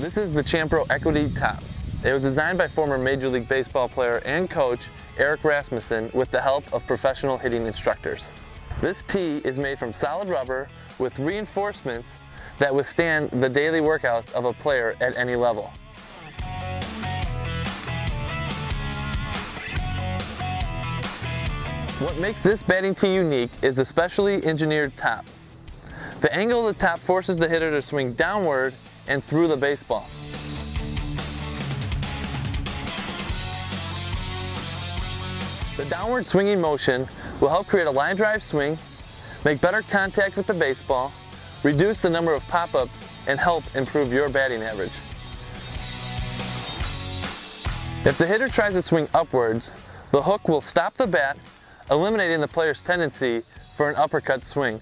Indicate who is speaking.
Speaker 1: This is the Champro EquiTeee Top. It was designed by former Major League Baseball player and coach Eric Rasmussen with the help of professional hitting instructors. This tee is made from solid rubber with reinforcements that withstand the daily workouts of a player at any level. What makes this batting tee unique is the specially engineered top. The angle of the top forces the hitter to swing downward and through the baseball. The downward swinging motion will help create a line drive swing, make better contact with the baseball, reduce the number of pop-ups, and help improve your batting average. If the hitter tries to swing upwards, the hook will stop the bat, eliminating the player's tendency for an uppercut swing.